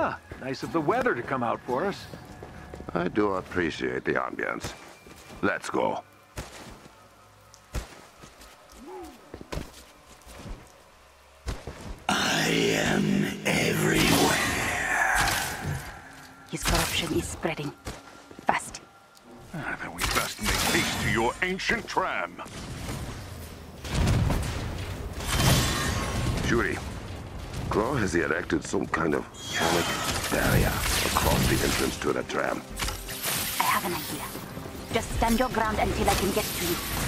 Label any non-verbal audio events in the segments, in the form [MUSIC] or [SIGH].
Ah, nice of the weather to come out for us. I do appreciate the ambience. Let's go. I am everywhere. His corruption is spreading. Fast. Ah, then we best make haste to your ancient tram. Judy, Klaue has he erected some kind of sonic barrier across the entrance to the tram. I have an idea. Just stand your ground until I can get to you.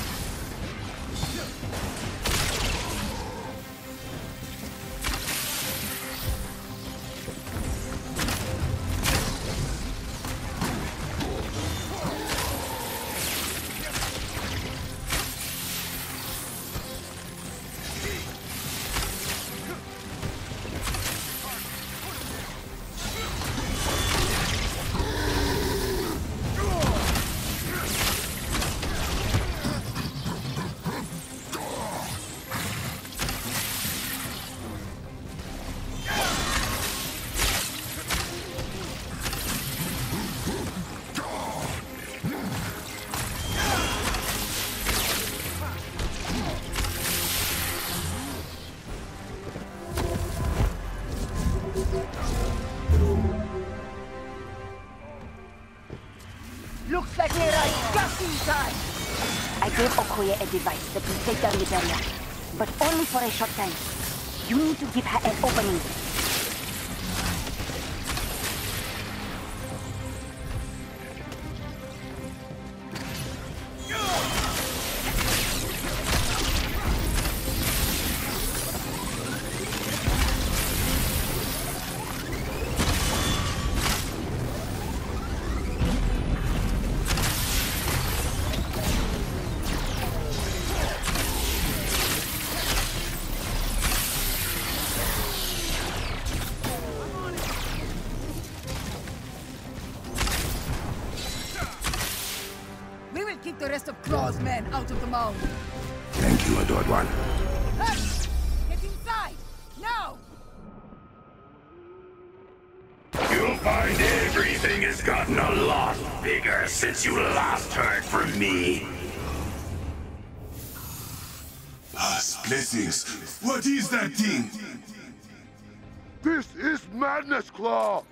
Take down barrier, but only for a short time. You need to give her an opening. Out of the mound. Thank you, Adored One. Hey! Get inside! Now! You'll find everything has gotten a lot bigger since you last heard from me. Past blessings. What is that thing? This is madness, Klaue!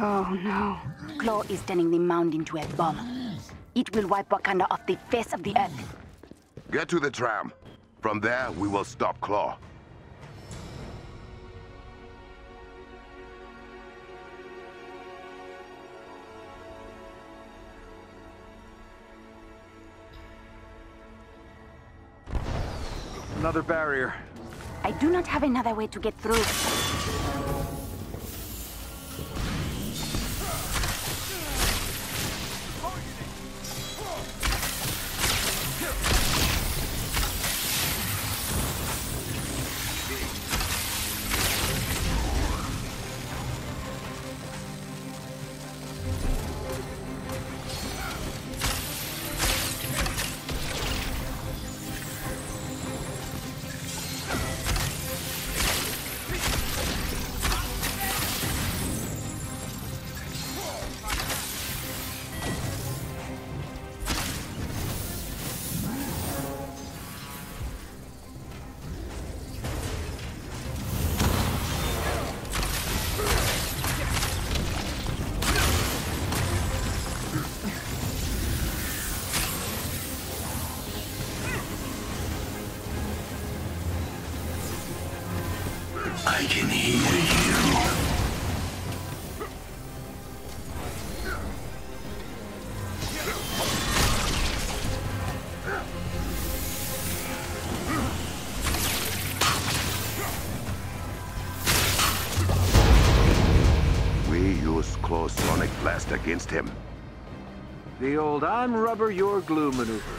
Oh no. Klaue is turning the mound into a bomb. It will wipe Wakanda off the face of the earth. Get to the tram. From there, we will stop Klaue. Another barrier. I do not have another way to get through. Against him. The old I'm rubber, you're glue maneuver.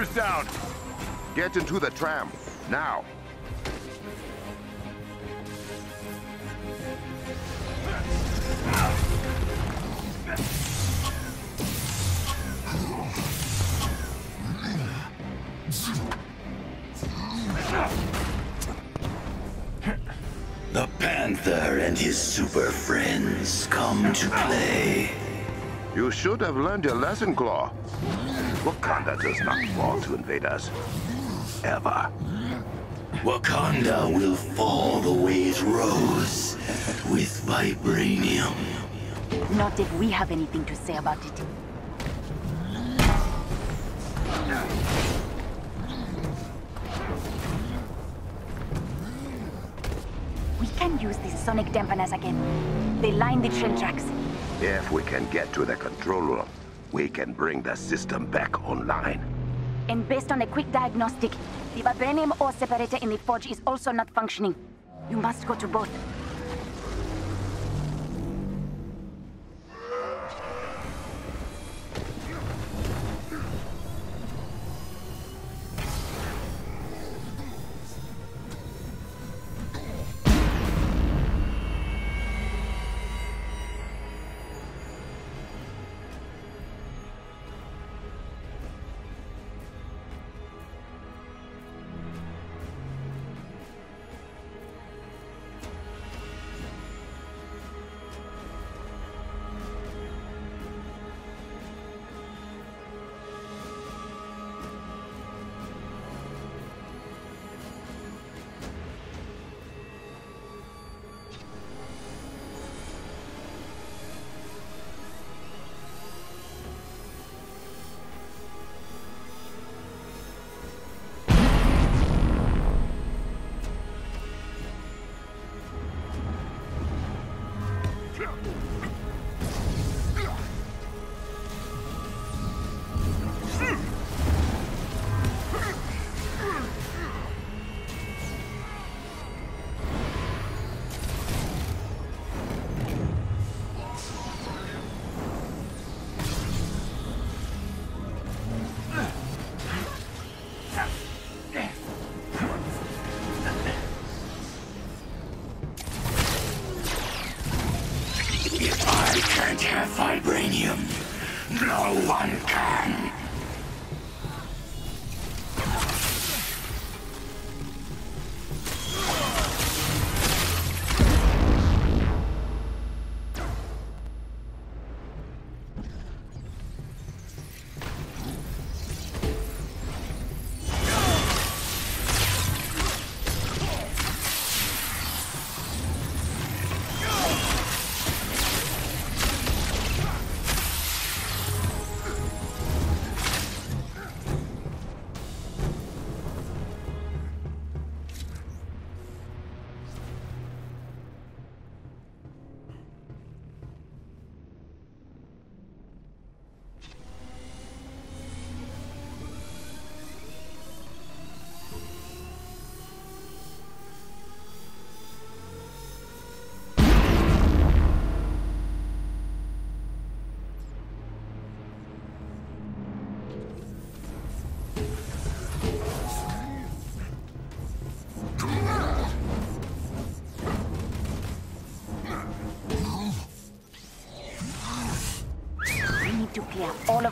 The down. Get into the tram, now. The Panther and his super friends come to play. You should have learned your lesson, Klaue. Wakanda does not fall to invaders. Ever. Wakanda will fall the way it rose, with vibranium. Not if we have anything to say about it. We can use these sonic dampeners again. They line the train tracks. If we can get to the control room, we can bring the system back online. And based on a quick diagnostic, the vibranium ore separator in the forge is also not functioning. You must go to both.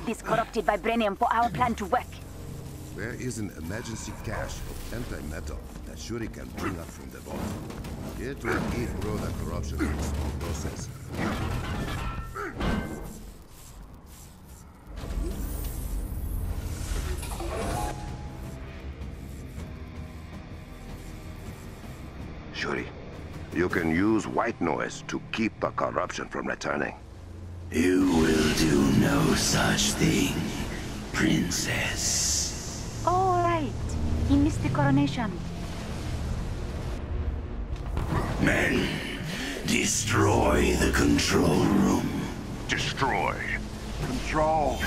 This corrupted vibranium for our plan to work. There is an emergency cache of anti-metal that Shuri can bring up from the vault. It will give Bro the corruption in a small process. Shuri, you can use white noise to keep the corruption from returning. You will do no such thing, princess. All right. He missed the coronation. Men, destroy the control room. Destroy. Control.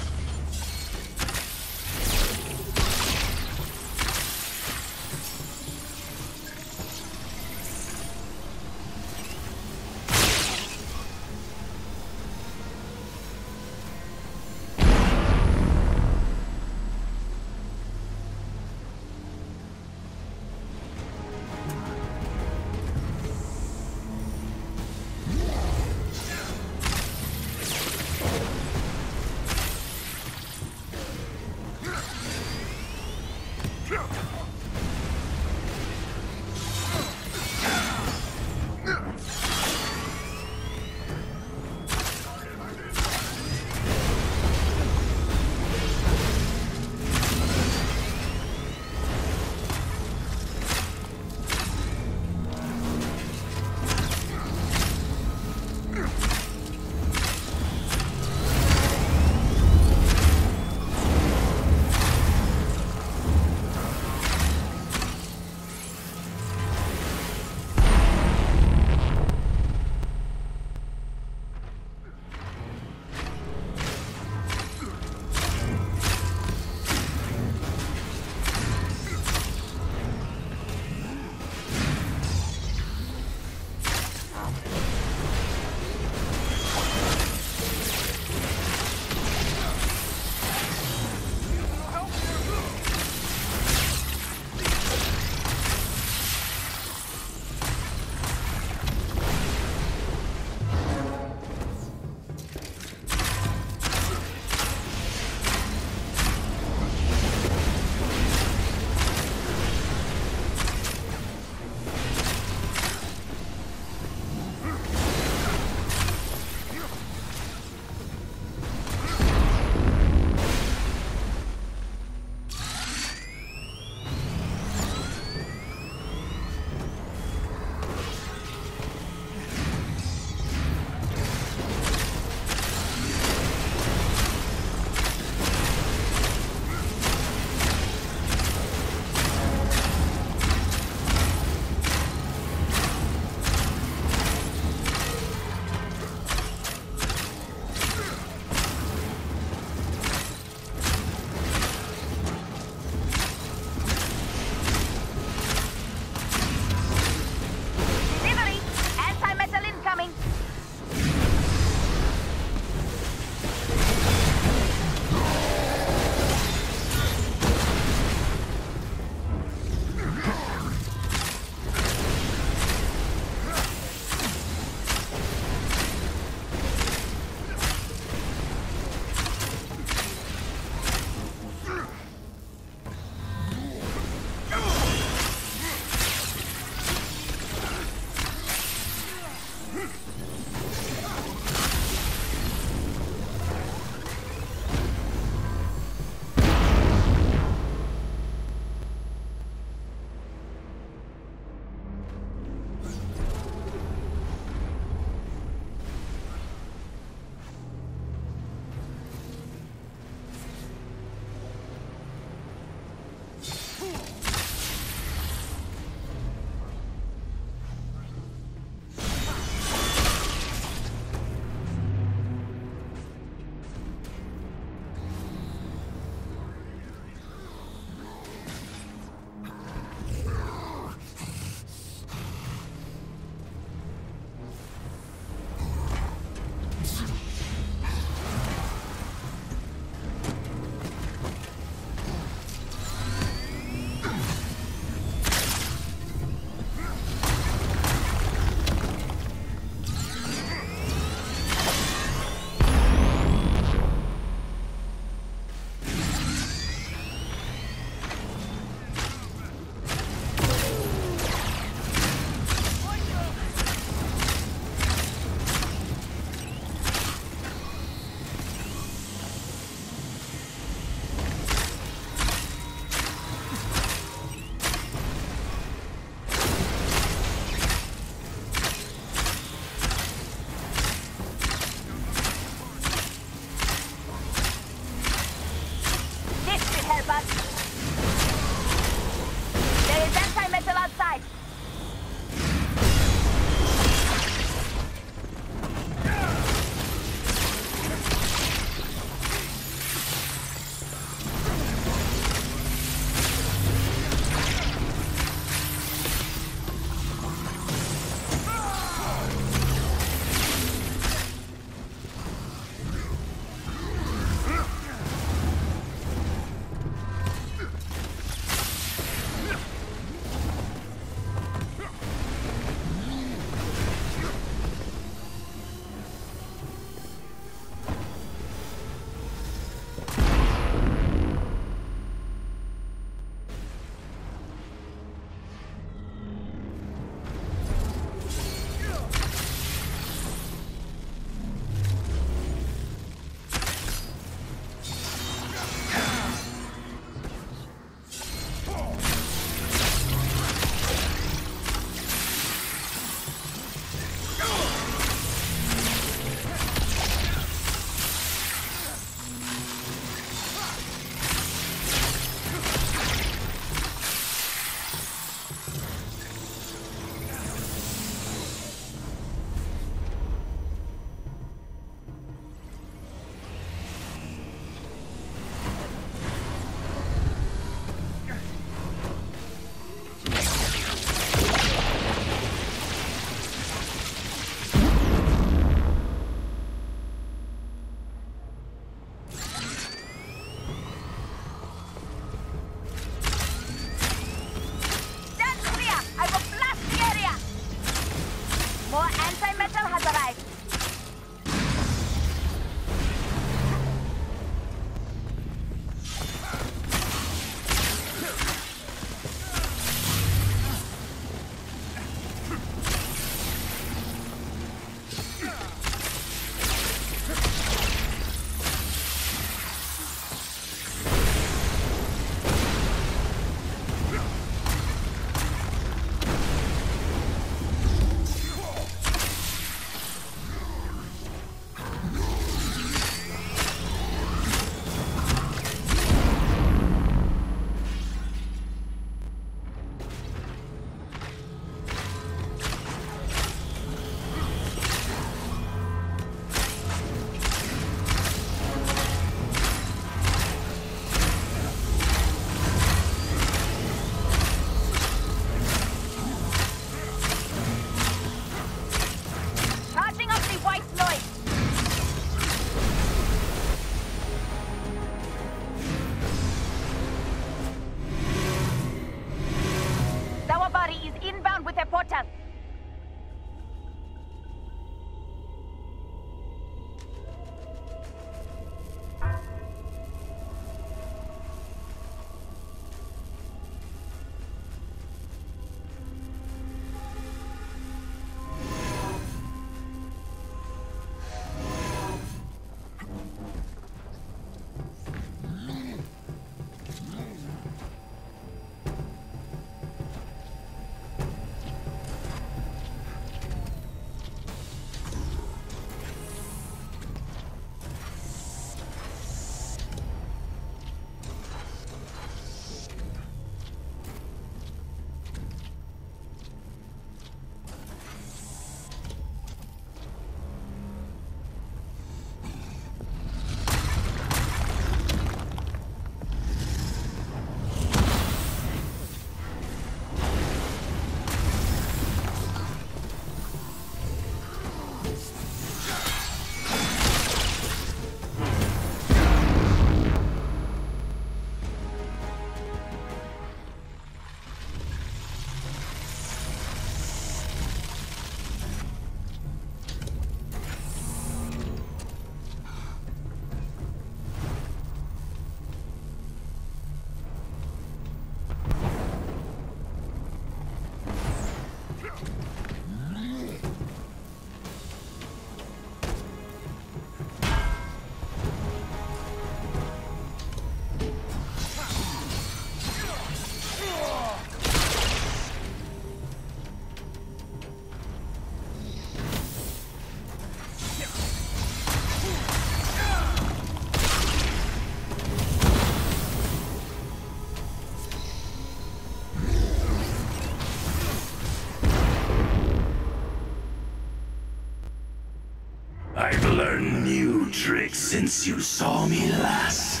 Tricks since you saw me last.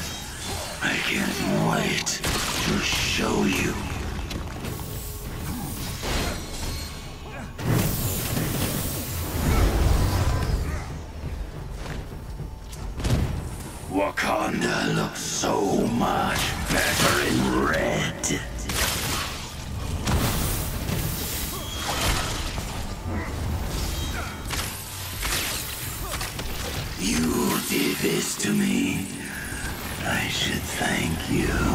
I can't wait to show you. Wakanda looks so much thank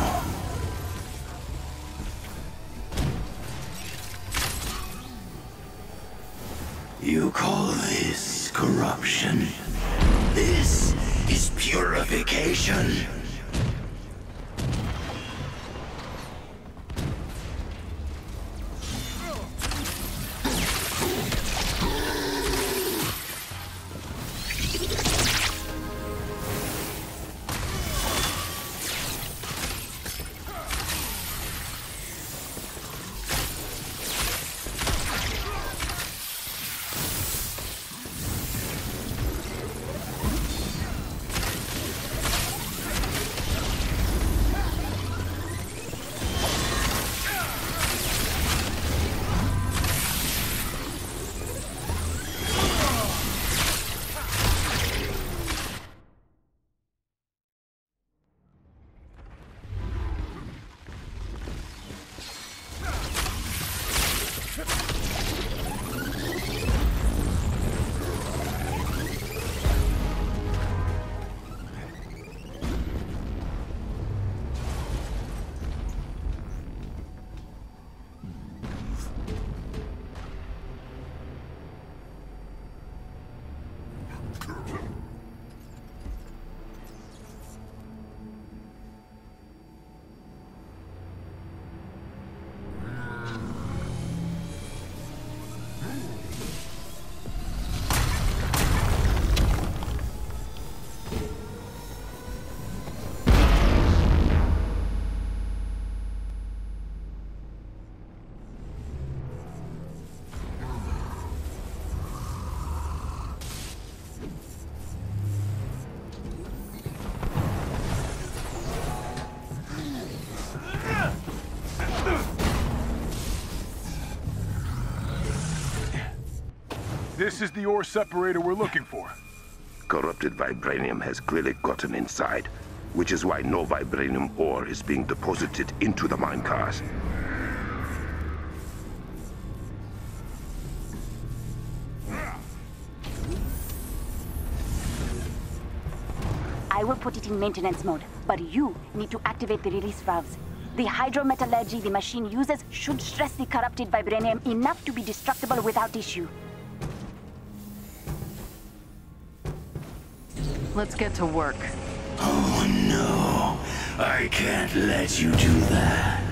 This is the ore separator we're looking for. Corrupted vibranium has clearly gotten inside, which is why no vibranium ore is being deposited into the mine cars. I will put it in maintenance mode, but you need to activate the release valves. The hydrometallurgy the machine uses should stress the corrupted vibranium enough to be destructible without issue. Let's get to work. Oh no, I can't let you do that.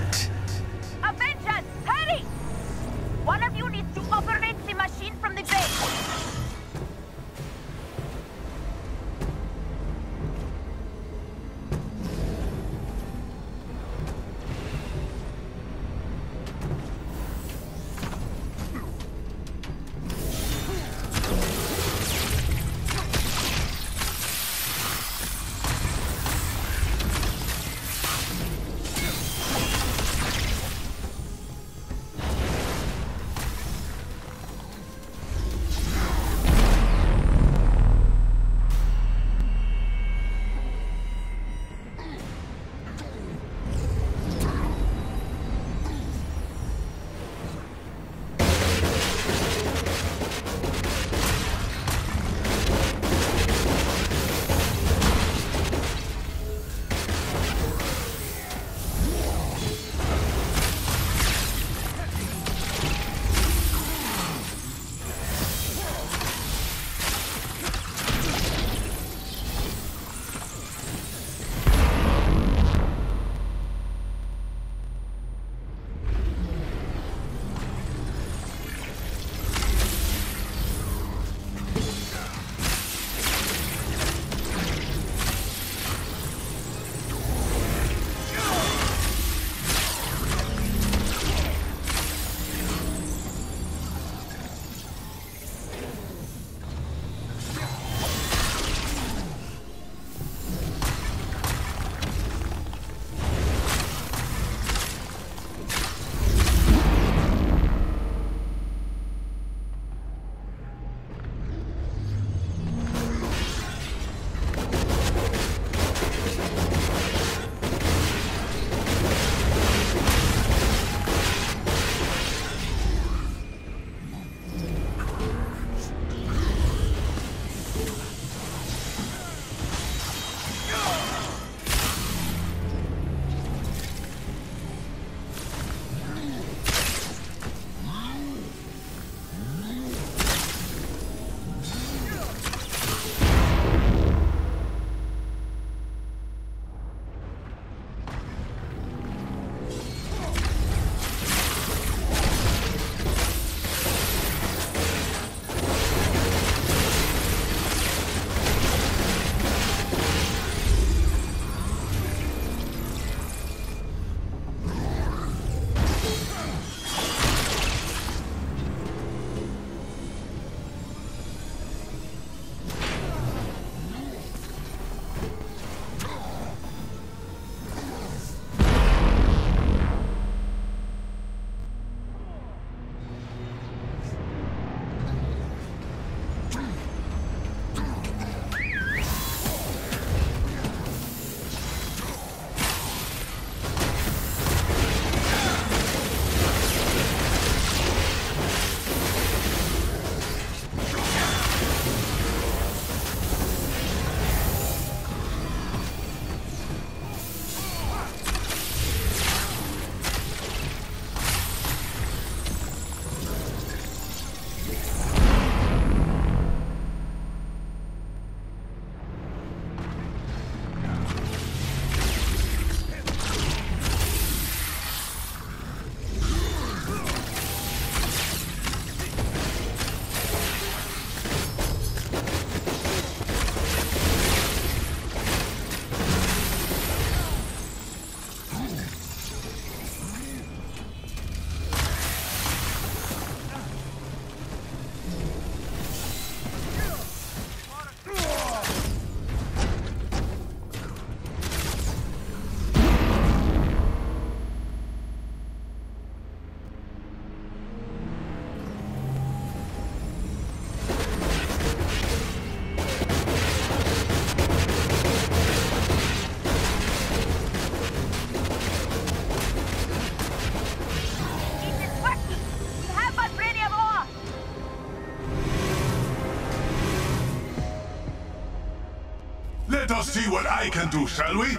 See what I can do, shall we?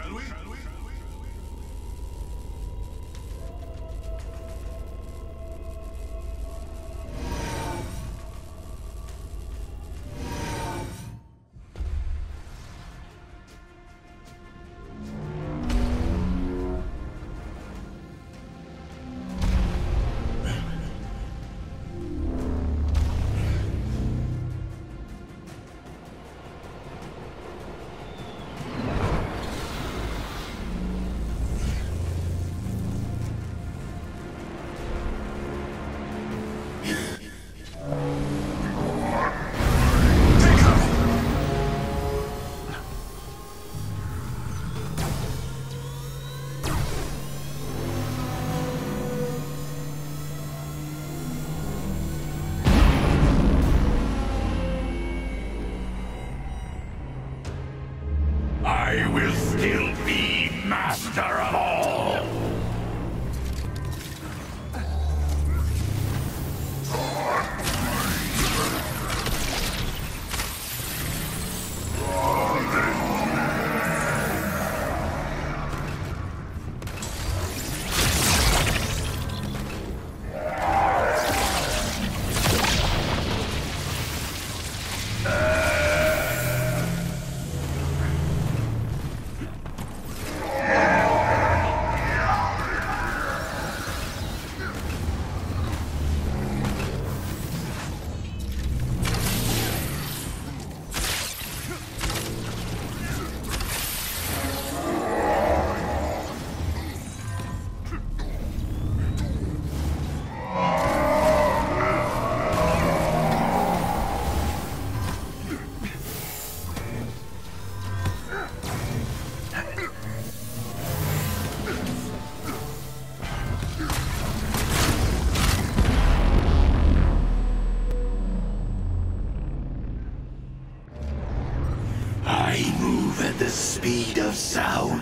Sound.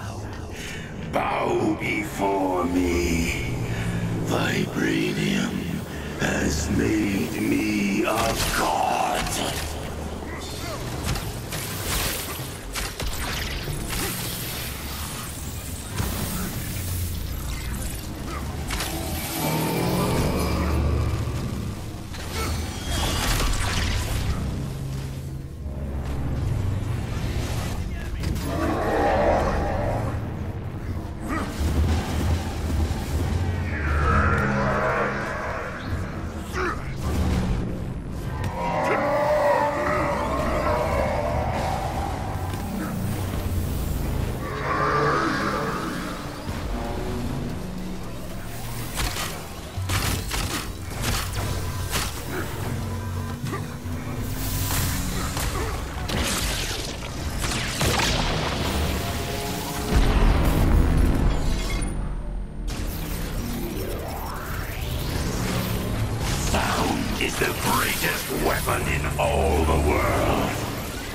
Is the greatest weapon in all the world.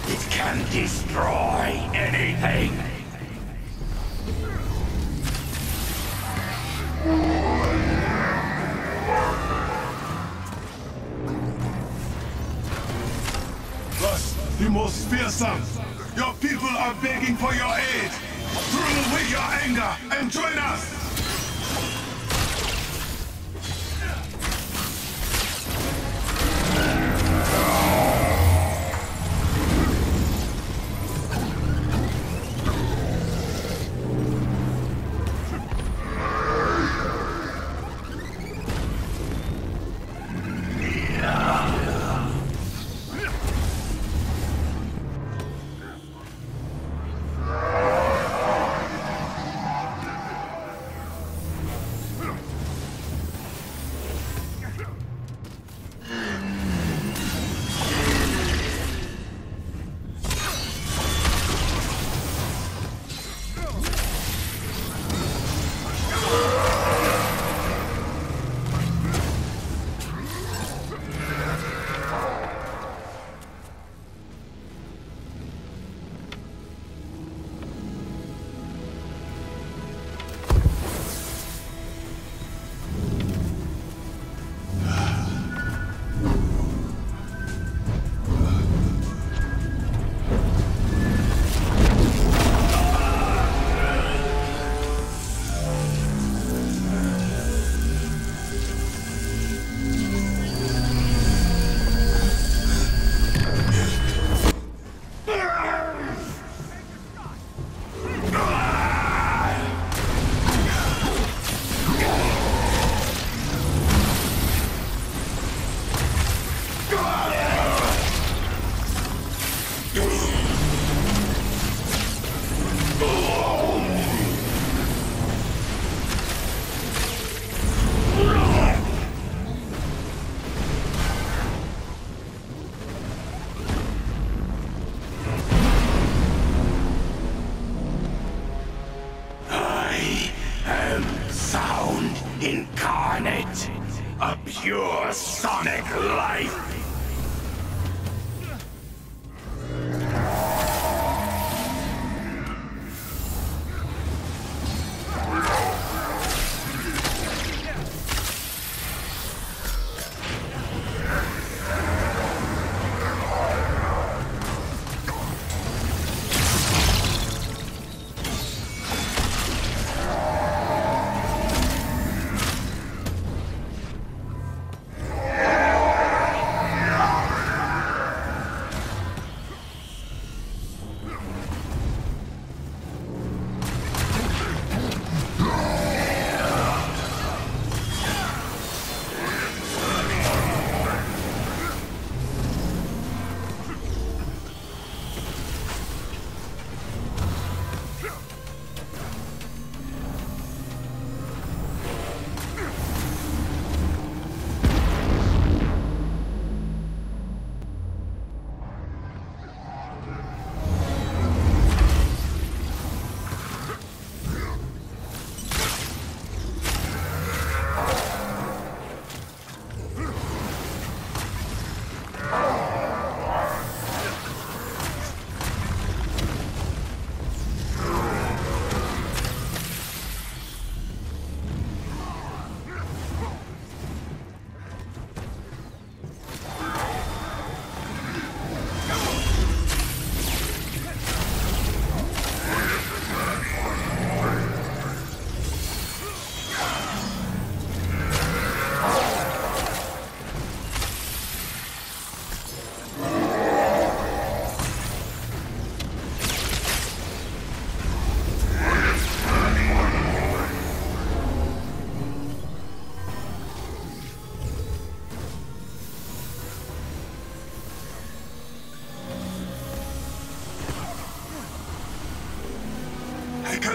It can destroy anything. Thus, the most fearsome. Your people are begging for your aid. Throw away your anger and join us.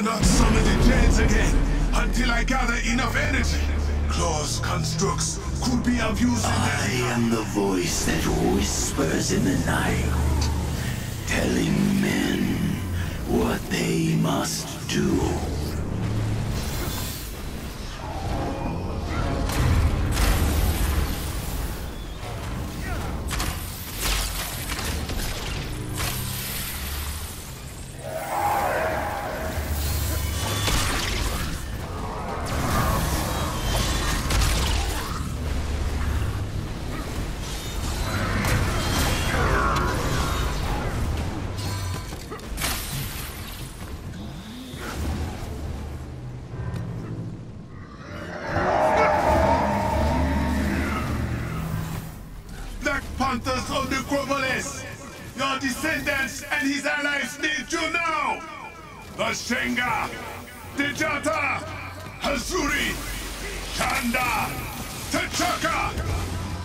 Cannot summon the Jades again until I gather enough energy. Klaue's constructs could be of use I am the voice that whispers in the night, Panthers of the your descendants and his allies need you now! Bashenga, Dejata, Azzuri, Chanda, T'Chaka!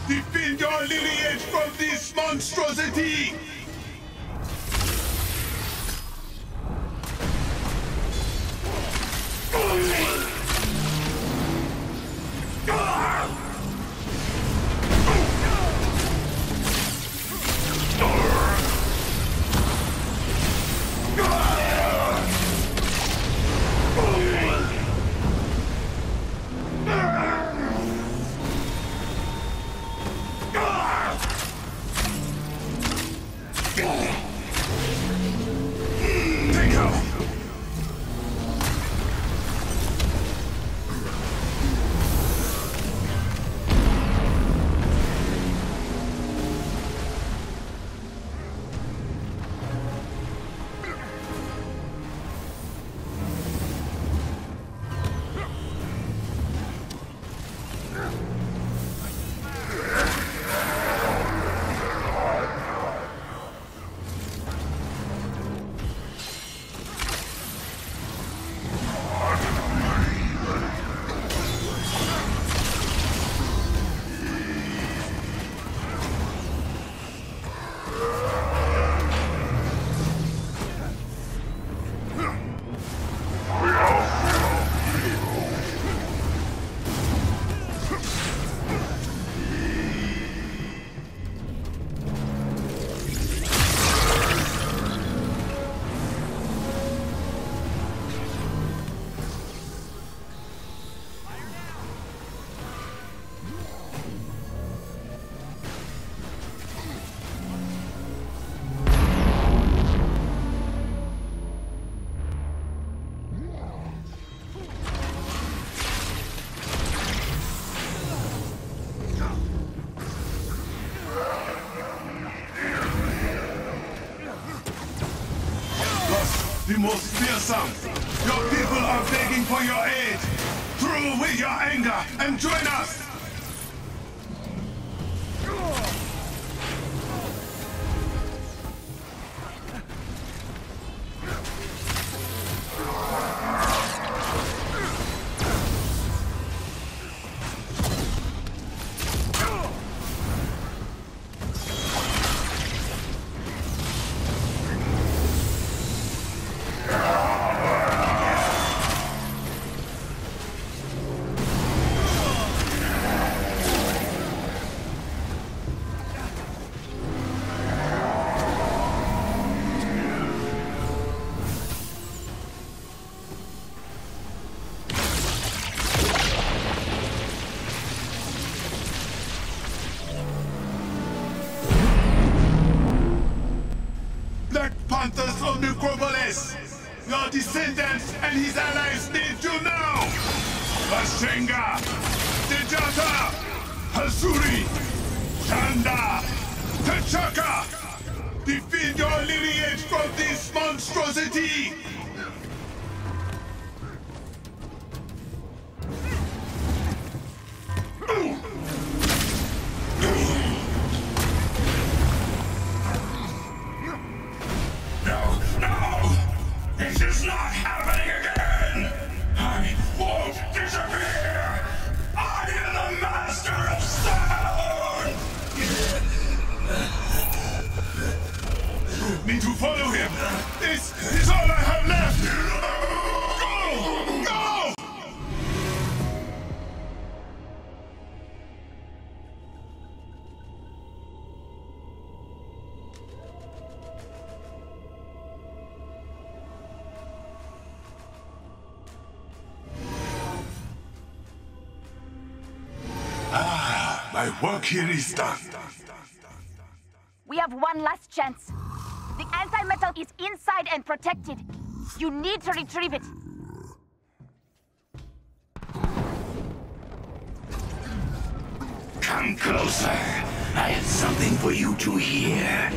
Defend your lineage from this monstrosity! Your people are begging for your aid. Through with your anger and join us. work here is done. We have one last chance. The anti-metal is inside and protected. You need to retrieve it. Come closer. I have something for you to hear.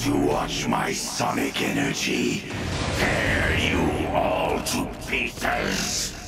to watch my sonic energy tear you all to pieces.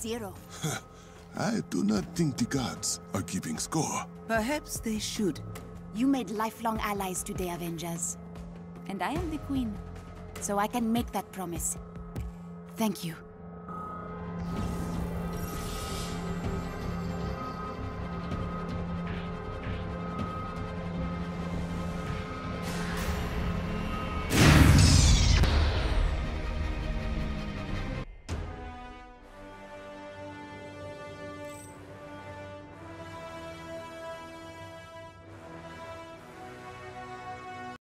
Zero. [LAUGHS] I do not think the gods are keeping score. Perhaps they should. You made lifelong allies today, Avengers. And I am the Queen. So I can make that promise. Thank you.